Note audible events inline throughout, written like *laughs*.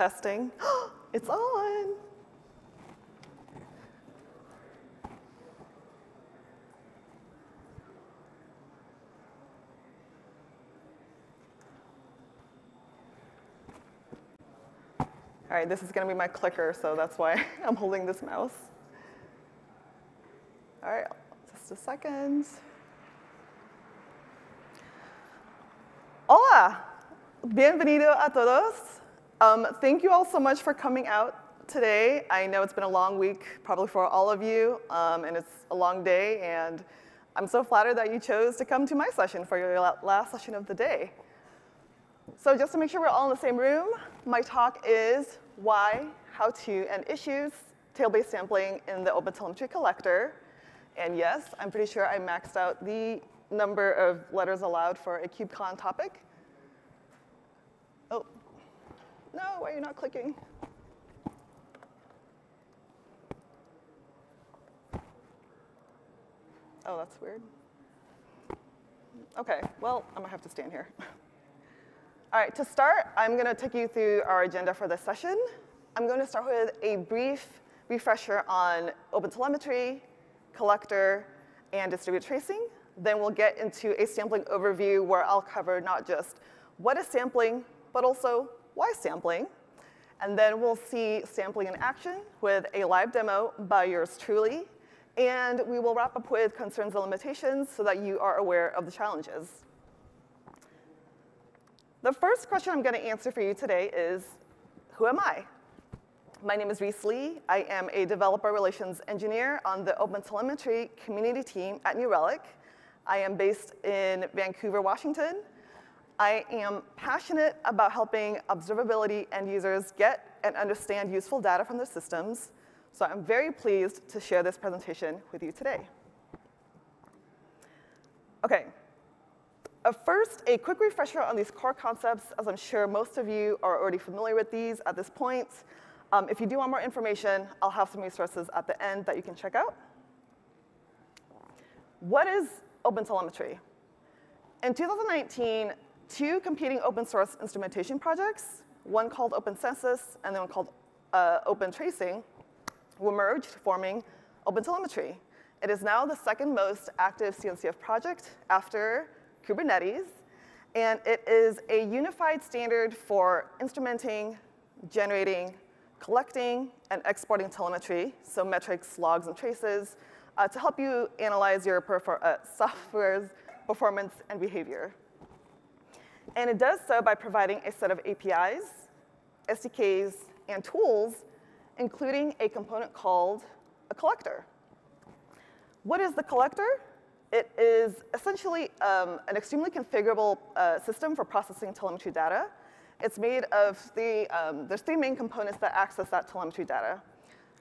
Testing. *gasps* it's on. All right, this is gonna be my clicker, so that's why *laughs* I'm holding this mouse. All right, just a second. Hola, bienvenido a todos. Um, thank you all so much for coming out today. I know it's been a long week, probably for all of you, um, and it's a long day, and I'm so flattered that you chose to come to my session for your last session of the day. So just to make sure we're all in the same room, my talk is why, how to, and issues tail-based sampling in the OpenTelemetry collector. And yes, I'm pretty sure I maxed out the number of letters allowed for a KubeCon topic. Oh, no, why are you not clicking? Oh, that's weird. Okay, well, I'm gonna have to stand here. *laughs* All right, to start, I'm gonna take you through our agenda for this session. I'm going to start with a brief refresher on OpenTelemetry, collector, and distributed tracing. Then we'll get into a sampling overview where I'll cover not just what is sampling, but also why sampling. And then we'll see sampling in action with a live demo by yours truly. And we will wrap up with concerns and limitations so that you are aware of the challenges. The first question I'm going to answer for you today is, who am I? My name is Reese Lee. I am a developer relations engineer on the OpenTelemetry community team at New Relic. I am based in Vancouver, Washington. I am passionate about helping observability end users get and understand useful data from their systems. So I'm very pleased to share this presentation with you today. Okay, uh, first, a quick refresher on these core concepts, as I'm sure most of you are already familiar with these at this point. Um, if you do want more information, I'll have some resources at the end that you can check out. What is OpenTelemetry? In 2019, two competing open source instrumentation projects, one called OpenCensus and then one called uh, OpenTracing, were merged, forming OpenTelemetry. It is now the second most active CNCF project after Kubernetes, and it is a unified standard for instrumenting, generating, collecting, and exporting telemetry, so metrics, logs, and traces, uh, to help you analyze your uh, software's performance and behavior. And it does so by providing a set of APIs, SDKs, and tools, including a component called a collector. What is the collector? It is essentially um, an extremely configurable uh, system for processing telemetry data. It's made of the, um, there's three main components that access that telemetry data.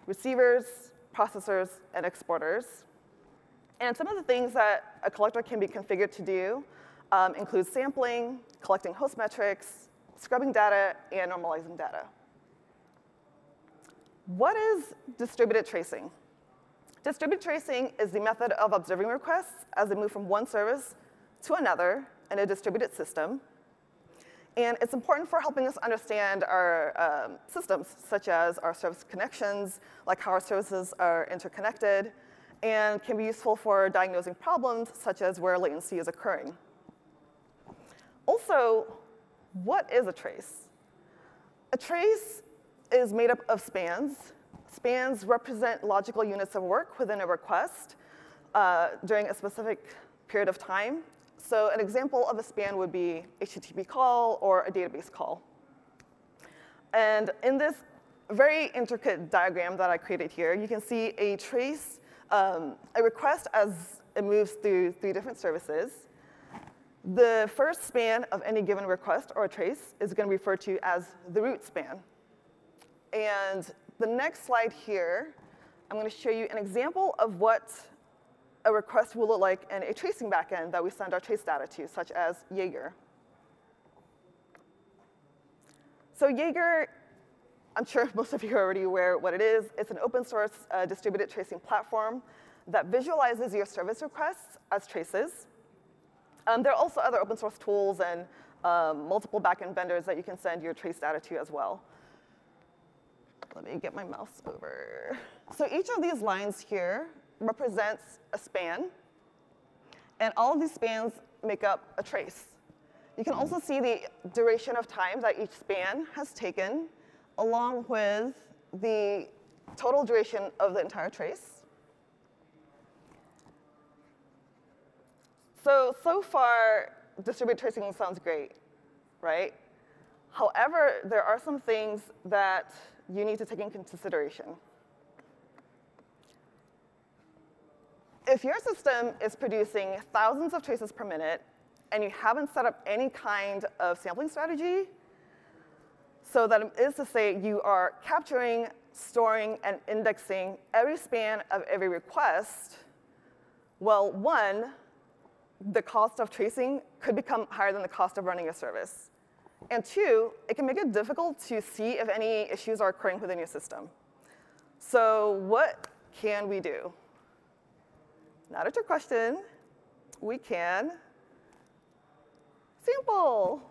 Receivers, processors, and exporters. And some of the things that a collector can be configured to do um, include sampling, collecting host metrics, scrubbing data, and normalizing data. What is distributed tracing? Distributed tracing is the method of observing requests as they move from one service to another in a distributed system. And it's important for helping us understand our um, systems, such as our service connections, like how our services are interconnected, and can be useful for diagnosing problems, such as where latency is occurring. Also, what is a trace? A trace is made up of spans Spans represent logical units of work within a request uh, during a specific period of time. So an example of a span would be HTTP call or a database call. And in this very intricate diagram that I created here, you can see a trace, um, a request as it moves through three different services. The first span of any given request or trace is going to refer to as the root span. And the next slide here, I'm going to show you an example of what a request will look like in a tracing backend that we send our trace data to, such as Jaeger. So Jaeger, I'm sure *laughs* most of you are already aware what it is. It's an open source uh, distributed tracing platform that visualizes your service requests as traces. Um, there are also other open source tools and um, multiple backend vendors that you can send your trace data to as well. let me get my mouse over. So each of these lines here represents a span, and all of these spans make up a trace. You can also see the duration of time that each span has taken, along with the total duration of the entire trace. So, so far, distributed tracing sounds great, right? However, there are some things that you need to take into consideration. If your system is producing thousands of traces per minute and you haven't set up any kind of sampling strategy, so that is to say you are capturing, storing, and indexing every span of every request, well, one, the cost of tracing could become higher than the cost of running a service. And two, it can make it difficult to see if any issues are occurring within your system. So what can we do? Not a trick question. We can sample.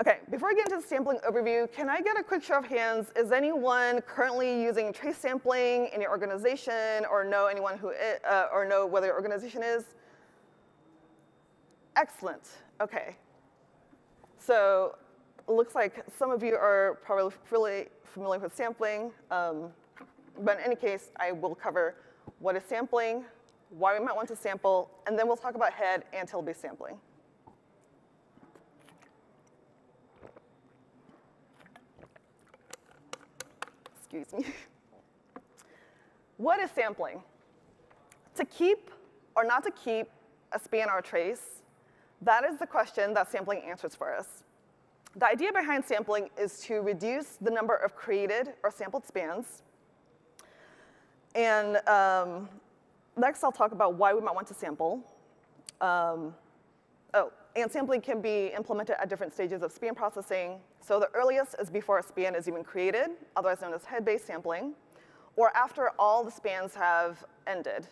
Okay, before I get into the sampling overview, can I get a quick show of hands? Is anyone currently using trace sampling in your organization or know anyone who, uh, or know whether your organization is? Excellent, okay. So it looks like some of you are probably really familiar with sampling, um, but in any case, I will cover what is sampling, why we might want to sample, and then we'll talk about head and tail-based sampling. Excuse me. *laughs* what is sampling? To keep or not to keep a span or a trace, that is the question that sampling answers for us. The idea behind sampling is to reduce the number of created or sampled spans. And um, next, I'll talk about why we might want to sample. Um, oh, and sampling can be implemented at different stages of span processing. So the earliest is before a span is even created, otherwise known as head-based sampling, or after all the spans have ended,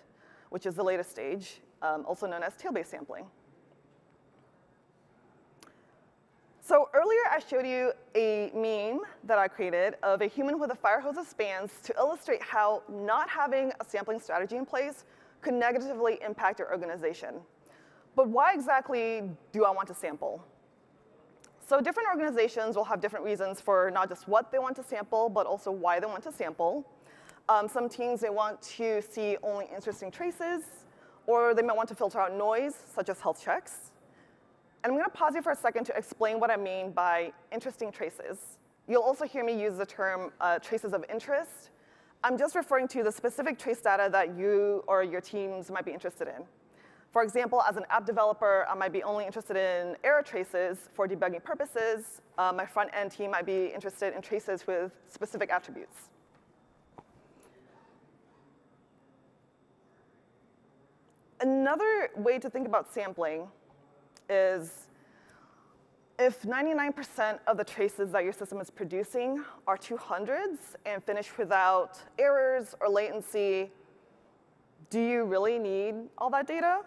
which is the latest stage, um, also known as tail-based sampling. So earlier I showed you a meme that I created of a human with a fire hose of spans to illustrate how not having a sampling strategy in place could negatively impact your organization. But why exactly do I want to sample? So different organizations will have different reasons for not just what they want to sample, but also why they want to sample. Um, some teams, they want to see only interesting traces, or they might want to filter out noise, such as health checks. And I'm gonna pause you for a second to explain what I mean by interesting traces. You'll also hear me use the term uh, traces of interest. I'm just referring to the specific trace data that you or your teams might be interested in. For example, as an app developer, I might be only interested in error traces for debugging purposes. Uh, my front-end team might be interested in traces with specific attributes. Another way to think about sampling is if 99% of the traces that your system is producing are 200s and finished without errors or latency, do you really need all that data?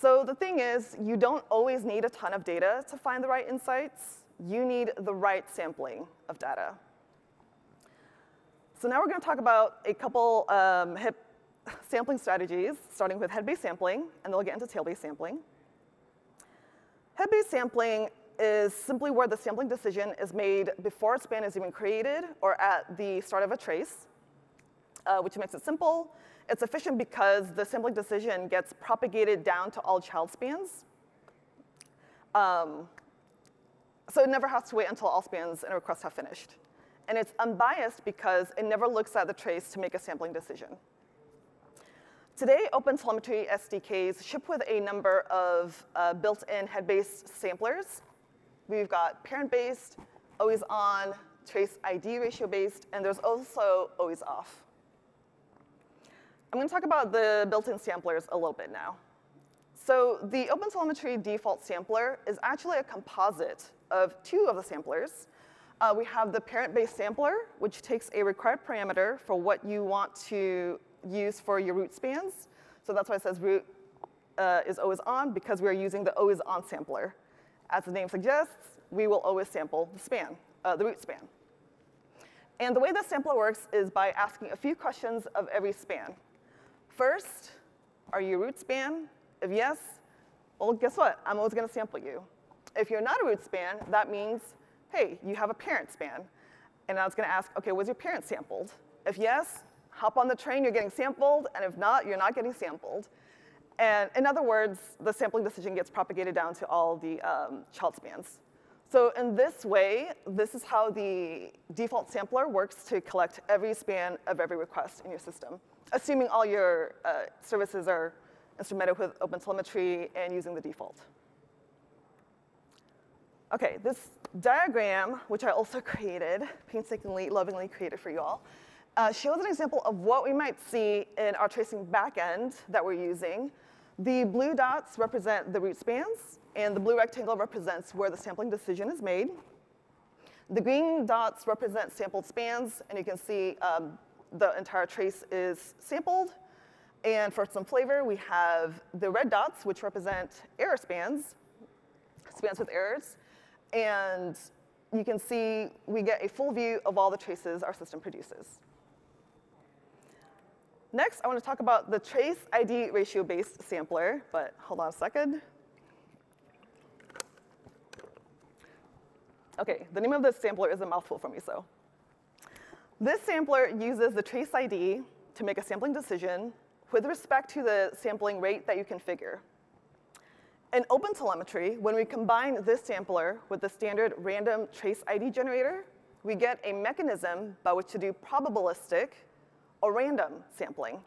So the thing is, you don't always need a ton of data to find the right insights. You need the right sampling of data. So now we're going to talk about a couple um, hip sampling strategies, starting with head-based sampling, and then we'll get into tail-based sampling. Head-based sampling is simply where the sampling decision is made before a span is even created or at the start of a trace, uh, which makes it simple it's efficient because the sampling decision gets propagated down to all child spans. Um, so it never has to wait until all spans and requests have finished. And it's unbiased because it never looks at the trace to make a sampling decision. Today, OpenTelemetry SDKs ship with a number of uh, built-in head-based samplers. We've got parent-based, always-on, trace ID ratio-based, and there's also always-off. I'm going to talk about the built-in samplers a little bit now. So the OpenTelemetry default sampler is actually a composite of two of the samplers. Uh, we have the parent-based sampler, which takes a required parameter for what you want to use for your root spans. So that's why it says root uh, is always on, because we're using the always on sampler. As the name suggests, we will always sample the span, uh, the root span. And the way the sampler works is by asking a few questions of every span. First, are you a root span? If yes, well, guess what? I'm always going to sample you. If you're not a root span, that means, hey, you have a parent span. And I was going to ask, okay, was your parent sampled? If yes, hop on the train, you're getting sampled, and if not, you're not getting sampled. And in other words, the sampling decision gets propagated down to all the um, child spans. So in this way, this is how the default sampler works to collect every span of every request in your system, assuming all your uh, services are instrumented with OpenTelemetry and using the default. Okay, this diagram, which I also *laughs* created, painstakingly, lovingly created for you all, uh, shows an example of what we might see in our tracing backend that we're using. The blue dots represent the root spans, and the blue rectangle represents where the sampling decision is made. The green dots represent sampled spans, and you can see um, the entire trace is sampled. And for some flavor, we have the red dots, which represent error spans, spans with errors. And you can see we get a full view of all the traces our system produces. Next, I want to talk about the trace ID ratio-based sampler, but hold on a second. Okay, the name of this sampler is a mouthful for me, so. This sampler uses the trace ID to make a sampling decision with respect to the sampling rate that you configure. In OpenTelemetry, when we combine this sampler with the standard random trace ID generator, we get a mechanism by which to do probabilistic or random sampling.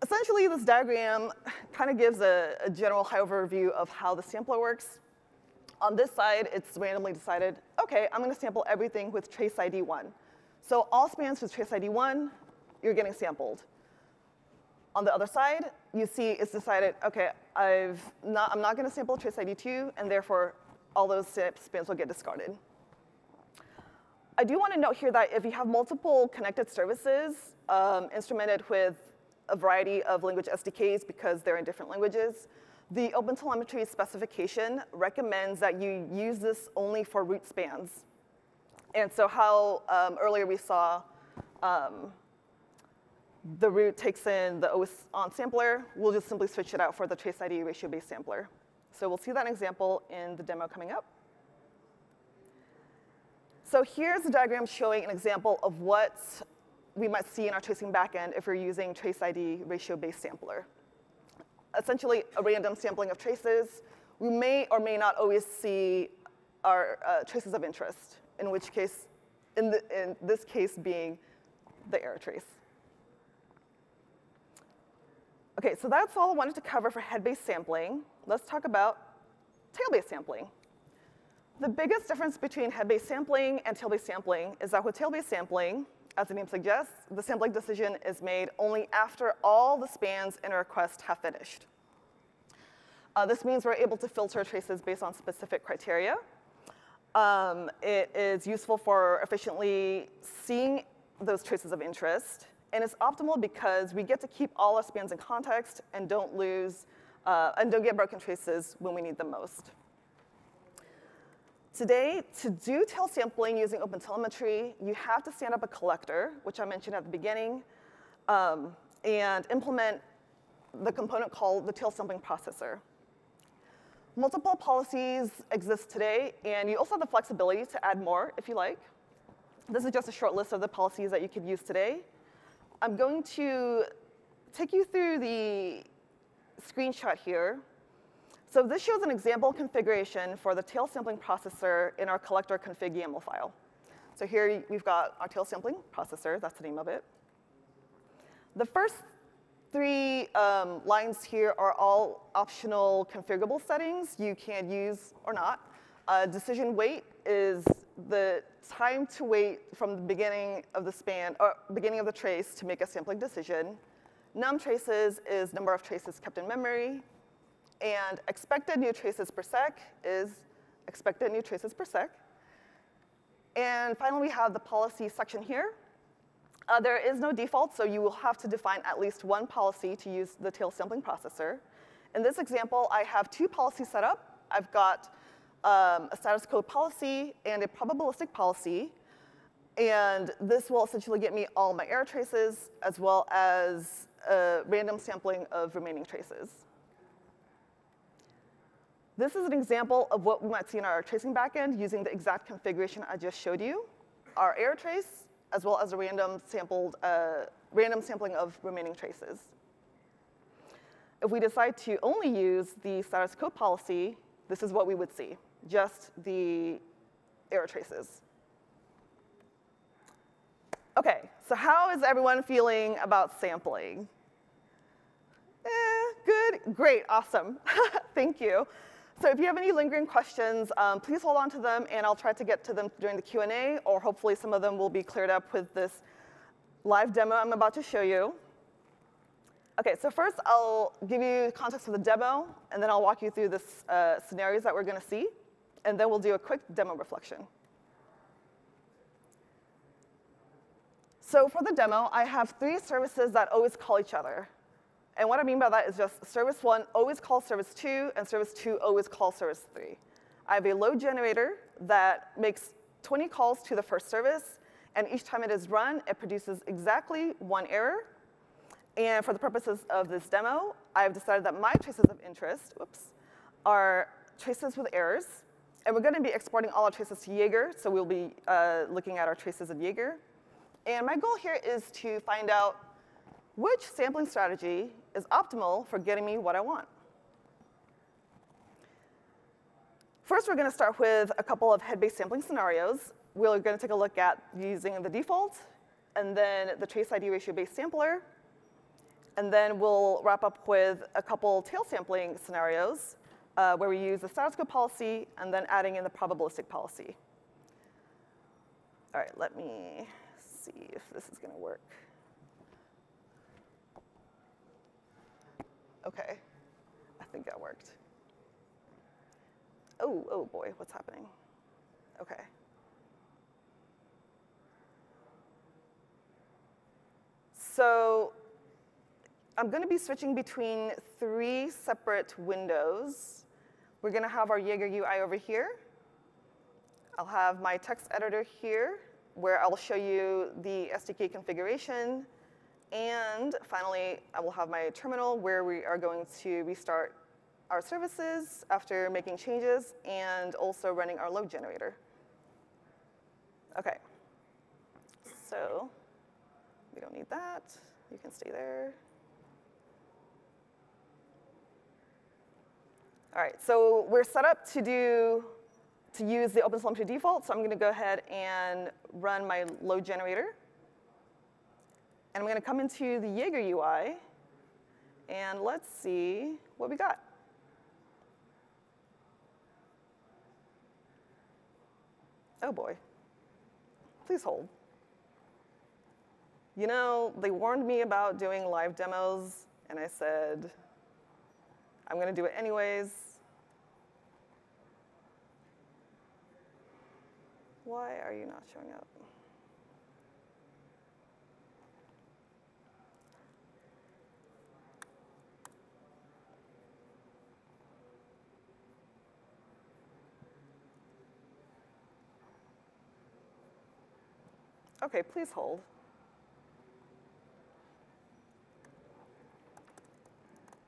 Essentially, this diagram kind of gives a, a general high overview of how the sampler works. On this side, it's randomly decided, okay, I'm gonna sample everything with trace ID one. So all spans with trace ID one, you're getting sampled. On the other side, you see it's decided, okay, I've not, I'm not gonna sample trace ID two, and therefore all those spans will get discarded. I do wanna note here that if you have multiple connected services um, instrumented with a variety of language SDKs because they're in different languages, the OpenTelemetry specification recommends that you use this only for root spans. And so how um, earlier we saw um, the root takes in the always on sampler, we'll just simply switch it out for the trace ID ratio-based sampler. So we'll see that example in the demo coming up. So here's a diagram showing an example of what we might see in our tracing backend if we're using trace ID ratio-based sampler essentially a random sampling of traces. We may or may not always see our uh, traces of interest, in which case, in, the, in this case being the error trace. Okay, so that's all I wanted to cover for head-based sampling. Let's talk about tail-based sampling. The biggest difference between head-based sampling and tail-based sampling is that with tail-based sampling, as the name suggests, the sampling decision is made only after all the spans in a request have finished. Uh, this means we're able to filter traces based on specific criteria. Um, it is useful for efficiently seeing those traces of interest. And it's optimal because we get to keep all our spans in context and don't lose, uh, and don't get broken traces when we need them most. Today, to do tail sampling using OpenTelemetry, you have to stand up a collector, which I mentioned at the beginning, um, and implement the component called the tail sampling processor. Multiple policies exist today, and you also have the flexibility to add more if you like. This is just a short list of the policies that you could use today. I'm going to take you through the screenshot here so this shows an example configuration for the tail sampling processor in our collector config YAML file. So here we've got our tail sampling processor, that's the name of it. The first three um, lines here are all optional configurable settings you can use or not. Uh, decision wait is the time to wait from the beginning of the span, or beginning of the trace to make a sampling decision. Num traces is number of traces kept in memory. And expected new traces per sec is expected new traces per sec. And finally, we have the policy section here. Uh, there is no default, so you will have to define at least one policy to use the tail sampling processor. In this example, I have two policies set up. I've got um, a status code policy and a probabilistic policy. And this will essentially get me all my error traces as well as a random sampling of remaining traces. This is an example of what we might see in our tracing backend using the exact configuration I just showed you. Our error trace, as well as a random, sampled, uh, random sampling of remaining traces. If we decide to only use the status code policy, this is what we would see, just the error traces. Okay, so how is everyone feeling about sampling? Eh, good, great, awesome. *laughs* Thank you. So if you have any lingering questions, um, please hold on to them, and I'll try to get to them during the Q&A, or hopefully some of them will be cleared up with this live demo I'm about to show you. Okay, so first I'll give you context for the demo, and then I'll walk you through the uh, scenarios that we're going to see, and then we'll do a quick demo reflection. So for the demo, I have three services that always call each other. And what I mean by that is just service one always calls service two, and service two always calls service three. I have a load generator that makes 20 calls to the first service, and each time it is run, it produces exactly one error. And for the purposes of this demo, I've decided that my traces of interest, whoops, are traces with errors. And we're going to be exporting all our traces to Jaeger, so we'll be uh, looking at our traces in Jaeger. And my goal here is to find out which sampling strategy is optimal for getting me what I want. First, we're going to start with a couple of head-based sampling scenarios. We're going to take a look at using the default, and then the trace ID ratio-based sampler, and then we'll wrap up with a couple tail sampling scenarios uh, where we use the status code policy and then adding in the probabilistic policy. All right, let me see if this is going to work. Okay, I think that worked. Oh, oh boy, what's happening? Okay. So I'm going to be switching between three separate windows. We're going to have our Jaeger UI over here. I'll have my text editor here, where I'll show you the SDK configuration, and finally, I will have my terminal where we are going to restart our services after making changes and also running our load generator. Okay, so we don't need that. You can stay there. All right, so we're set up to do to use the OpenTelemetry default, so I'm going to go ahead and run my load generator. And I'm going to come into the Jaeger UI, and let's see what we got. Oh boy. Please hold. You know, they warned me about doing live demos, and I said, I'm going to do it anyways. Why are you not showing up? Okay, please hold.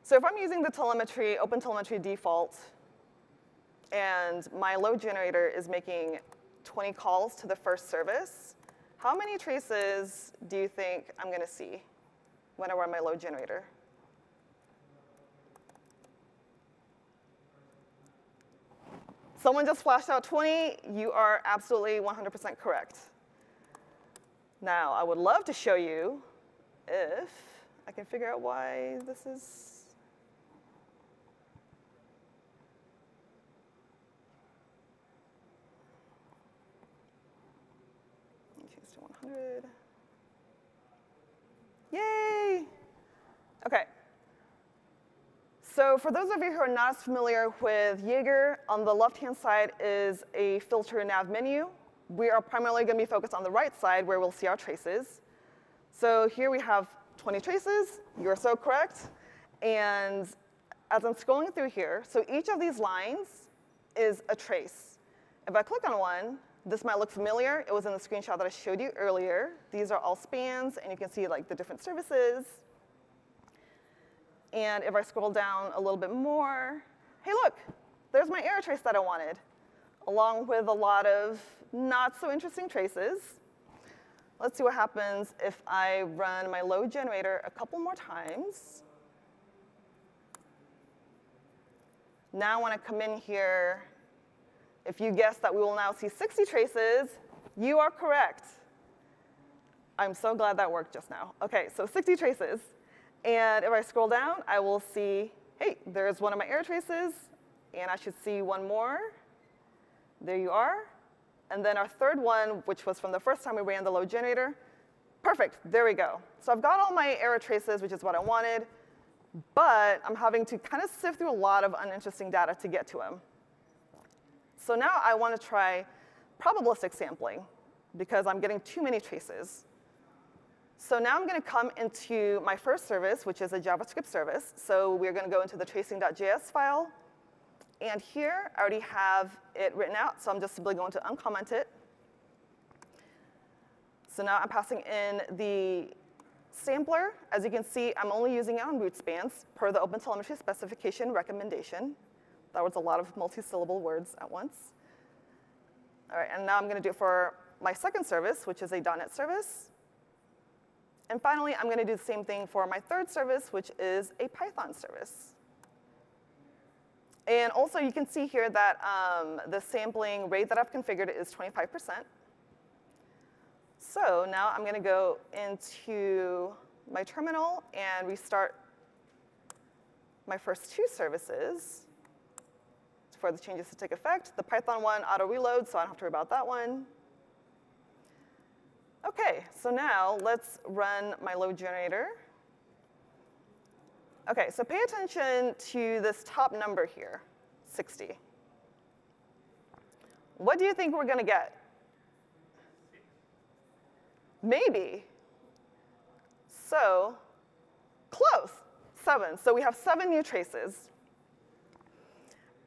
So if I'm using the telemetry, open telemetry default, and my load generator is making 20 calls to the first service, how many traces do you think I'm going to see when I run my load generator? Someone just flashed out 20. You are absolutely 100% correct. Now, I would love to show you if I can figure out why this is to 100. Yay! Okay. So for those of you who are not as familiar with Jaeger, on the left-hand side is a filter nav menu we are primarily going to be focused on the right side where we'll see our traces. So here we have 20 traces. You're so correct. And as I'm scrolling through here, so each of these lines is a trace. If I click on one, this might look familiar. It was in the screenshot that I showed you earlier. These are all spans, and you can see like the different services. And if I scroll down a little bit more, hey, look, there's my error trace that I wanted, along with a lot of not so interesting traces. Let's see what happens if I run my load generator a couple more times. Now when I come in here, if you guess that we will now see 60 traces, you are correct. I'm so glad that worked just now. Okay, so 60 traces. And if I scroll down, I will see, hey, there's one of my error traces, and I should see one more. There you are. And then our third one, which was from the first time we ran the load generator, perfect, there we go. So I've got all my error traces, which is what I wanted, but I'm having to kind of sift through a lot of uninteresting data to get to them. So now I want to try probabilistic sampling because I'm getting too many traces. So now I'm going to come into my first service, which is a JavaScript service. So we're going to go into the tracing.js file. And here, I already have it written out, so I'm just simply going to uncomment it. So now I'm passing in the sampler. As you can see, I'm only using it on root spans per the OpenTelemetry specification recommendation. That was a lot of multi-syllable words at once. All right, and now I'm going to do it for my second service, which is a .NET service. And finally, I'm going to do the same thing for my third service, which is a Python service. And also, you can see here that um, the sampling rate that I've configured is 25%. So now I'm going to go into my terminal and restart my first two services for the changes to take effect. The Python one auto reload, so I don't have to worry about that one. Okay, so now let's run my load generator. Okay, so pay attention to this top number here, 60. What do you think we're going to get? Maybe. So close, seven. So we have seven new traces.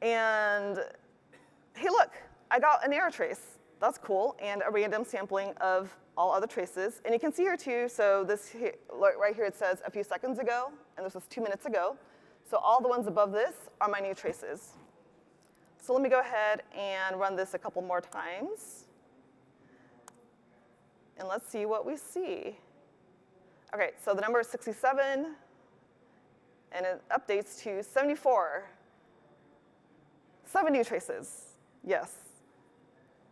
And hey, look, I got an error trace. That's cool, and a random sampling of all other traces. And you can see here too, so this here, right here it says a few seconds ago, and this was two minutes ago. So all the ones above this are my new traces. So let me go ahead and run this a couple more times. And let's see what we see. Okay, so the number is 67, and it updates to 74. Seven new traces, yes.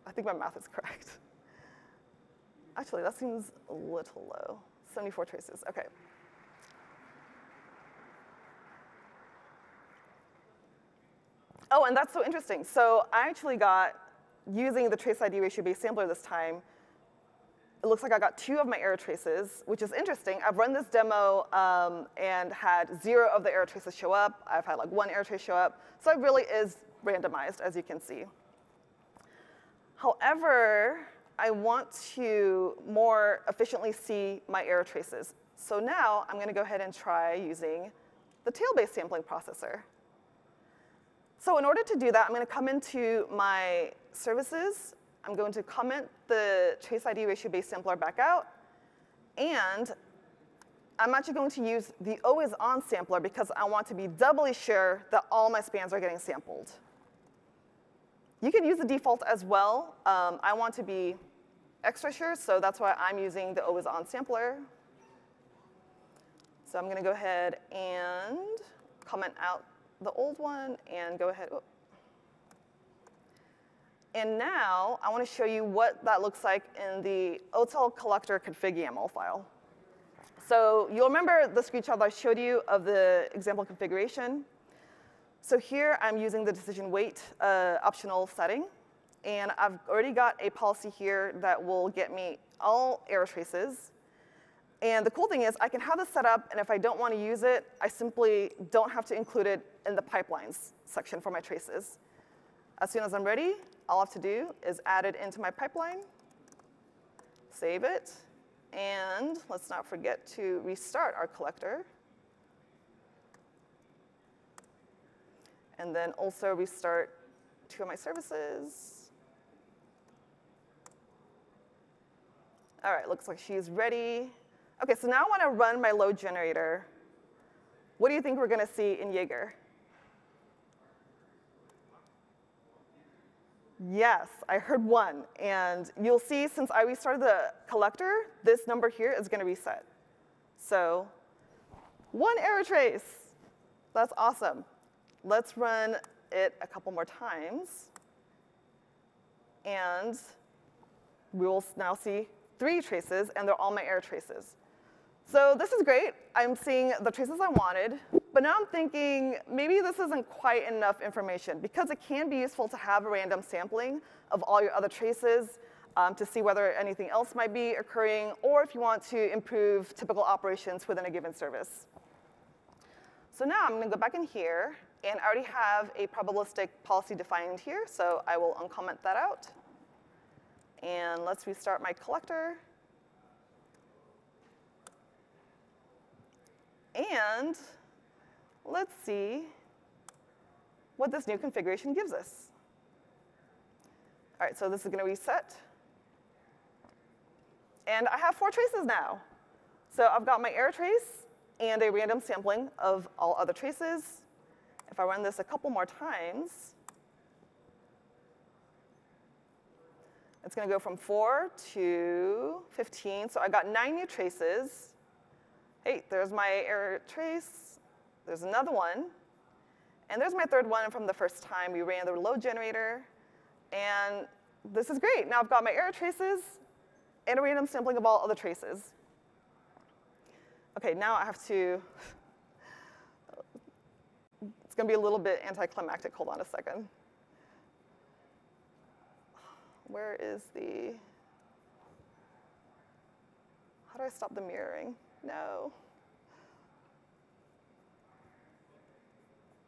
I think my math is *laughs* correct. Actually, that seems a little low. 74 traces, okay. Oh, and that's so interesting. So I actually got, using the trace ID ratio-based sampler this time, it looks like I got two of my error traces, which is interesting. I've run this demo um, and had zero of the error traces show up. I've had like one error trace show up. So it really is randomized, as you can see. However, I want to more efficiently see my error traces. So now I'm going to go ahead and try using the tail-based sampling processor. So in order to do that, I'm going to come into my services. I'm going to comment the trace ID ratio-based sampler back out. And I'm actually going to use the always on sampler because I want to be doubly sure that all my spans are getting sampled. You can use the default as well. Um, I want to be extra sure, so that's why I'm using the always on sampler. So I'm going to go ahead and comment out the old one and go ahead. Oh. And now I want to show you what that looks like in the OTel collector config YAML file. So you'll remember the screenshot that I showed you of the example configuration. So here I'm using the decision wait uh, optional setting. And I've already got a policy here that will get me all error traces. And the cool thing is I can have this set up, and if I don't want to use it, I simply don't have to include it in the pipelines section for my traces. As soon as I'm ready, all I have to do is add it into my pipeline, save it, and let's not forget to restart our collector. and then also restart two of my services. All right, looks like she's ready. Okay, so now I want to run my load generator. What do you think we're going to see in Jaeger? Yes, I heard one. And you'll see since I restarted the collector, this number here is going to reset. So one error trace. That's awesome. Let's run it a couple more times. And we will now see three traces, and they're all my error traces. So this is great. I'm seeing the traces I wanted, but now I'm thinking maybe this isn't quite enough information because it can be useful to have a random sampling of all your other traces um, to see whether anything else might be occurring or if you want to improve typical operations within a given service. So now I'm gonna go back in here and I already have a probabilistic policy defined here, so I will uncomment that out. And let's restart my collector. And let's see what this new configuration gives us. All right, so this is going to reset. And I have four traces now. So I've got my error trace and a random sampling of all other traces. If I run this a couple more times, it's going to go from 4 to 15. So I got nine new traces. Hey, there's my error trace. There's another one. And there's my third one from the first time we ran the load generator. And this is great. Now I've got my error traces and a random sampling of all other traces. Okay, now I have to, it's gonna be a little bit anticlimactic. Hold on a second. Where is the, how do I stop the mirroring? No.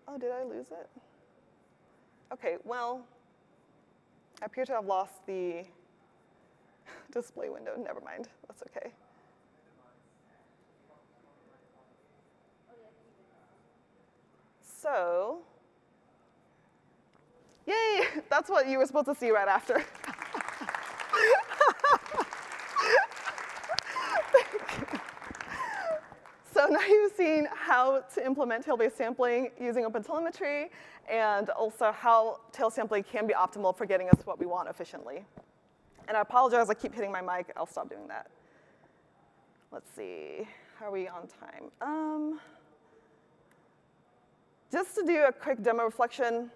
Oh, did I lose it? Okay, well, I appear to have lost the *laughs* display window. Never mind, that's okay. So, yay, *laughs* that's what you were supposed to see right after. *laughs* So now you've seen how to implement tail-based sampling using OpenTelemetry and also how tail sampling can be optimal for getting us what we want efficiently. And I apologize, I keep hitting my mic. I'll stop doing that. Let's see, how are we on time? Um, just to do a quick demo reflection,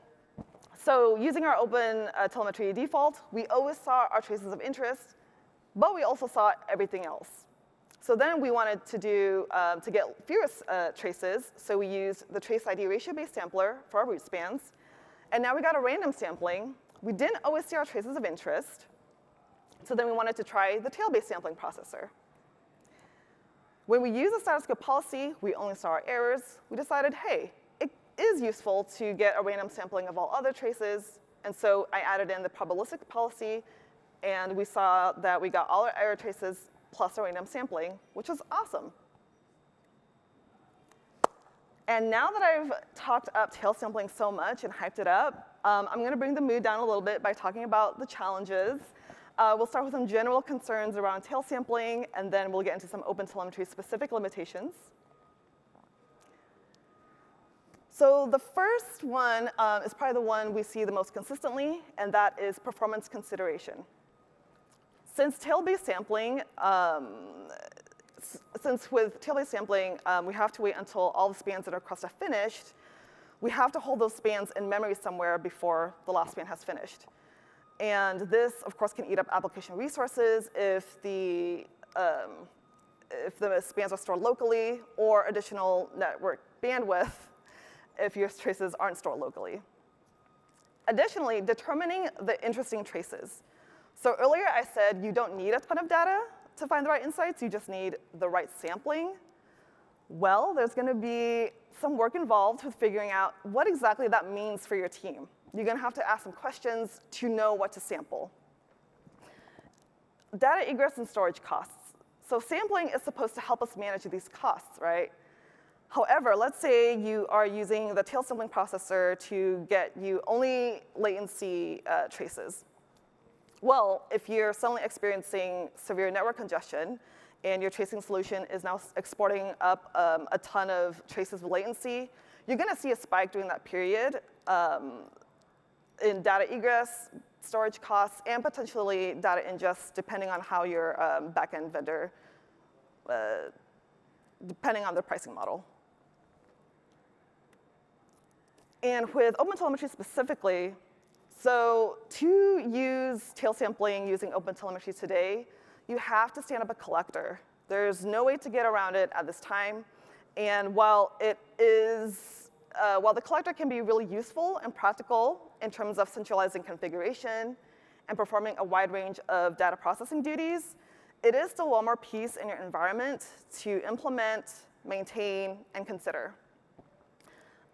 so using our open uh, telemetry default, we always saw our traces of interest, but we also saw everything else. So then we wanted to do, um, to get fewer uh, traces, so we used the trace ID ratio-based sampler for our root spans. And now we got a random sampling. We didn't always see our traces of interest, so then we wanted to try the tail-based sampling processor. When we use the status code policy, we only saw our errors. We decided, hey, is useful to get a random sampling of all other traces, and so I added in the probabilistic policy, and we saw that we got all our error traces plus a random sampling, which is awesome. And now that I've talked up tail sampling so much and hyped it up, um, I'm gonna bring the mood down a little bit by talking about the challenges. Uh, we'll start with some general concerns around tail sampling, and then we'll get into some open telemetry specific limitations. So the first one um, is probably the one we see the most consistently, and that is performance consideration. Since tail-based sampling, um, since with tail-based sampling, um, we have to wait until all the spans that are across are finished, we have to hold those spans in memory somewhere before the last span has finished. And this, of course, can eat up application resources if the, um, if the spans are stored locally, or additional network bandwidth if your traces aren't stored locally. Additionally, determining the interesting traces. So earlier I said you don't need a ton of data to find the right insights, you just need the right sampling. Well, there's gonna be some work involved with figuring out what exactly that means for your team. You're gonna have to ask some questions to know what to sample. Data egress and storage costs. So sampling is supposed to help us manage these costs, right? However, let's say you are using the tail sampling processor to get you only latency uh, traces. Well, if you're suddenly experiencing severe network congestion and your tracing solution is now exporting up um, a ton of traces with latency, you're gonna see a spike during that period um, in data egress, storage costs, and potentially data ingest, depending on how your um, backend vendor, uh, depending on their pricing model. And with OpenTelemetry specifically, so to use tail sampling using OpenTelemetry today, you have to stand up a collector. There's no way to get around it at this time. And while it is, uh, while the collector can be really useful and practical in terms of centralizing configuration and performing a wide range of data processing duties, it is still one more piece in your environment to implement, maintain, and consider.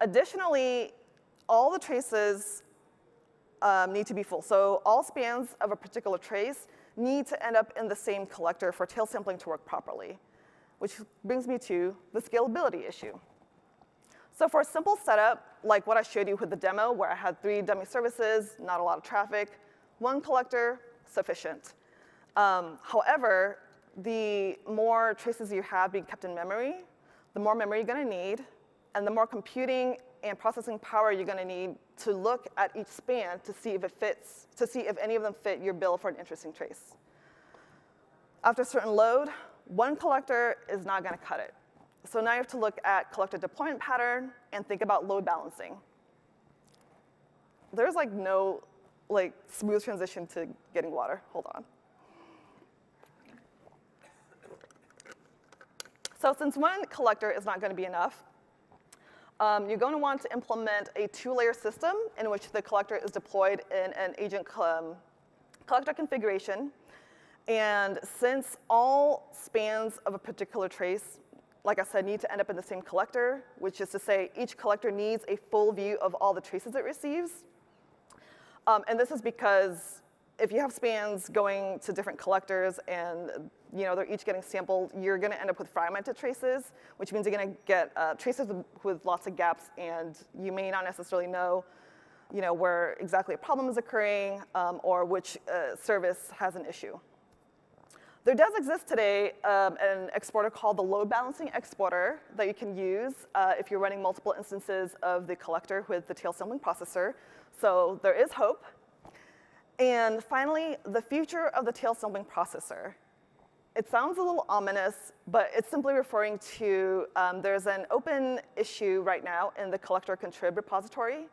Additionally, all the traces um, need to be full. So all spans of a particular trace need to end up in the same collector for tail sampling to work properly, which brings me to the scalability issue. So for a simple setup, like what I showed you with the demo, where I had three dummy services, not a lot of traffic, one collector, sufficient. Um, however, the more traces you have being kept in memory, the more memory you're gonna need, and the more computing and processing power you're gonna need to look at each span to see if it fits, to see if any of them fit your bill for an interesting trace. After a certain load, one collector is not gonna cut it. So now you have to look at collector deployment pattern and think about load balancing. There's like no like smooth transition to getting water. Hold on. So since one collector is not gonna be enough, um, you're going to want to implement a two-layer system in which the collector is deployed in an agent um, collector configuration. And since all spans of a particular trace, like I said, need to end up in the same collector, which is to say each collector needs a full view of all the traces it receives. Um, and this is because if you have spans going to different collectors and you know, they're each getting sampled, you're gonna end up with fragmented traces, which means you're gonna get uh, traces with, lots of gaps and you may not necessarily know, you know, where exactly a problem is occurring um, or which uh, service has an issue. There does exist today um, an exporter called the load balancing exporter that you can use uh, if you're running multiple instances of the collector with the tail sampling processor. So there is hope. And finally, the future of the tail sampling processor. It sounds a little ominous, but it's simply referring to um, there's an open issue right now in the collector contrib repository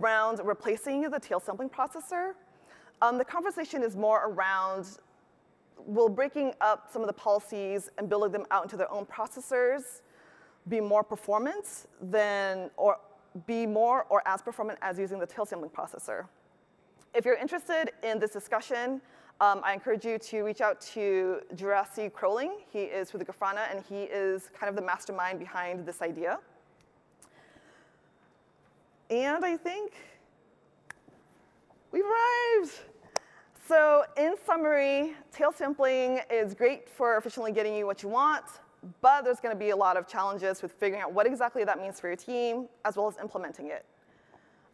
around replacing the tail sampling processor. Um, the conversation is more around will breaking up some of the policies and building them out into their own processors be more performant than, or be more or as performant as using the tail sampling processor. If you're interested in this discussion, um, I encourage you to reach out to Juraci Kröhling. He is with the Grafana, and he is kind of the mastermind behind this idea. And I think we've arrived. So in summary, tail sampling is great for efficiently getting you what you want, but there's going to be a lot of challenges with figuring out what exactly that means for your team, as well as implementing it.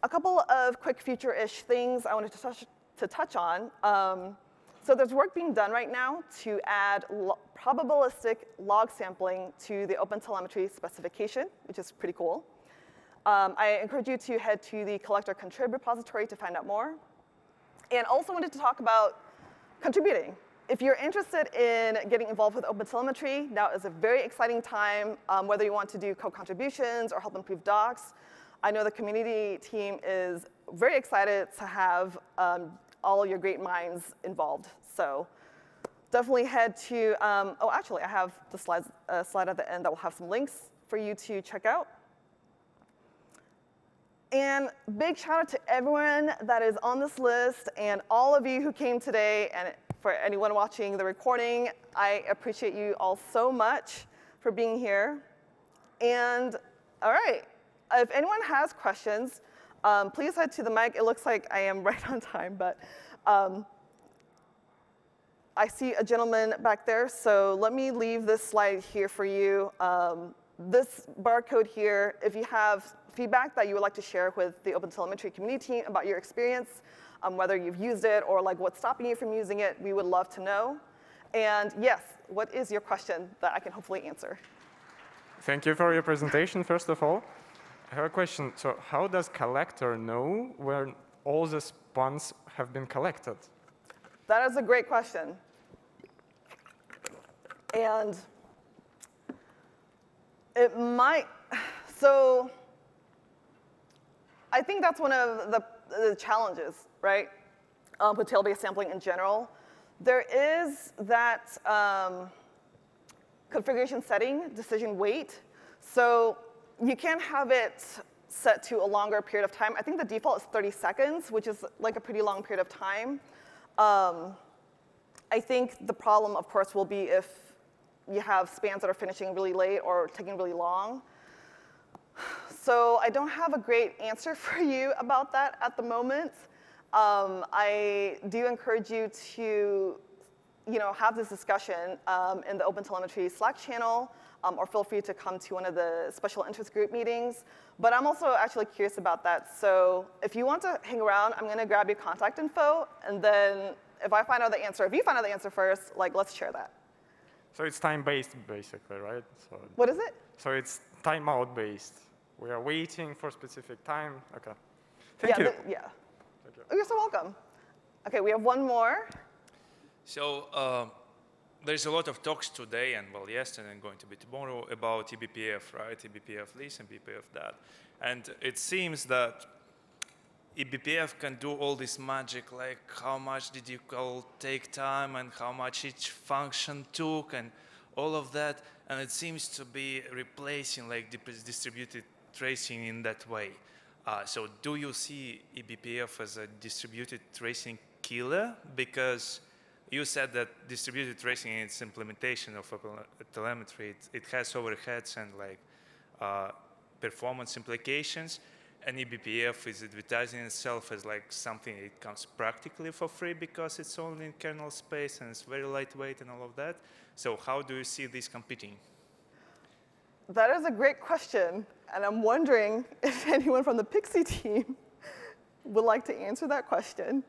A couple of quick future-ish things I wanted to touch, to touch on. Um, so there's work being done right now to add lo probabilistic log sampling to the OpenTelemetry specification, which is pretty cool. Um, I encourage you to head to the collector contrib repository to find out more. And also wanted to talk about contributing. If you're interested in getting involved with OpenTelemetry, now is a very exciting time, um, whether you want to do co-contributions or help improve docs. I know the community team is very excited to have um, all your great minds involved. So definitely head to, um, oh, actually, I have the slides, uh, slide at the end that will have some links for you to check out. And big shout out to everyone that is on this list and all of you who came today and for anyone watching the recording, I appreciate you all so much for being here. And all right, if anyone has questions, um, please head to the mic. It looks like I am *laughs* right on time, but um, I see a gentleman back there, so let me leave this slide here for you. Um, this barcode here, if you have feedback that you would like to share with the OpenTelemetry community team about your experience, um, whether you've used it or like what's stopping you from using it, we would love to know. And yes, what is your question that I can hopefully answer? Thank you for your presentation, first of all. I have a question. So how does collector know when all the spans have been collected? That is a great question. And it might, so I think that's one of the, the challenges, right, um, with tail-based sampling in general. There is that um, configuration setting, decision wait. So you can have it set to a longer period of time. I think the default is 30 seconds, which is like a pretty long period of time. Um, I think the problem, of course, will be if you have spans that are finishing really late or taking really long. So I don't have a great answer *laughs* for you about that at the moment. Um, I do encourage you to you know, have this discussion um, in the OpenTelemetry Slack channel, um, or feel free to come to one of the special interest group meetings. But I'm also actually curious about that. So if you want to hang around, I'm going to grab your contact info, and then if I find out the answer, if you find out the answer first, like let's share that. So it's time-based, basically, right? So what is it? So it's timeout-based. We are waiting for specific time. OK. Thank yeah, you. The, yeah. Thank you. Oh, you're so welcome. OK, we have one more. So uh, there's a lot of talks today and, well, yesterday and going to be tomorrow about eBPF, right? eBPF this and eBPF that. And it seems that eBPF can do all this magic, like how much did you call take time and how much each function took and all of that. And it seems to be replacing like distributed tracing in that way. Uh, so do you see eBPF as a distributed tracing killer? Because you said that distributed tracing in its implementation of telemetry, it, it has overheads and like uh, performance implications and eBPF is advertising itself as like something that comes practically for free because it's only in kernel space and it's very lightweight and all of that. So how do you see this competing? That is a great question. And I'm wondering *laughs* if anyone from the Pixie team would like to answer that question.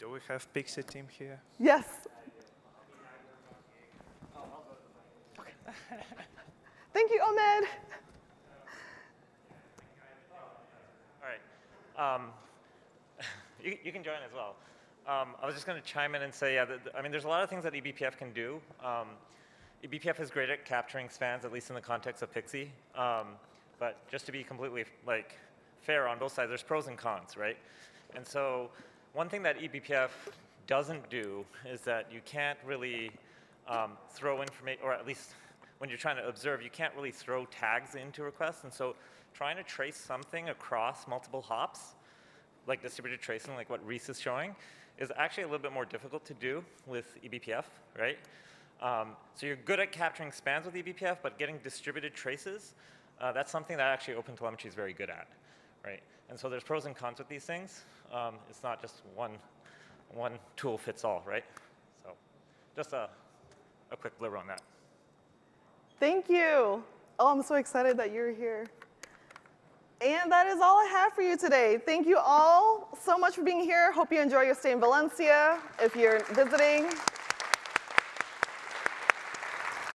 Do we have Pixie team here? Yes. Okay. *laughs* Thank you, Ahmed. Um, *laughs* you, you, can join as well. Um, I was just going to chime in and say, yeah, the, the, I mean, there's a lot of things that eBPF can do. Um, eBPF is great at capturing spans, at least in the context of Pixie. Um, but just to be completely like fair on both sides, there's pros and cons, right? And so one thing that eBPF doesn't do is that you can't really um, throw information, or at least when you're trying to observe, you can't really throw tags into requests. And so trying to trace something across multiple hops, like distributed tracing, like what Reese is showing, is actually a little bit more difficult to do with eBPF, right? Um, so you're good at capturing spans with eBPF, but getting distributed traces, uh, that's something that actually OpenTelemetry is very good at, right? And so there's pros and cons with these things. Um, it's not just one, one tool fits all, right? So just a, a quick blur on that. Thank you. Oh, I'm so excited that you're here. And that is all I have for you today. Thank you all so much for being here. Hope you enjoy your stay in Valencia if you're visiting.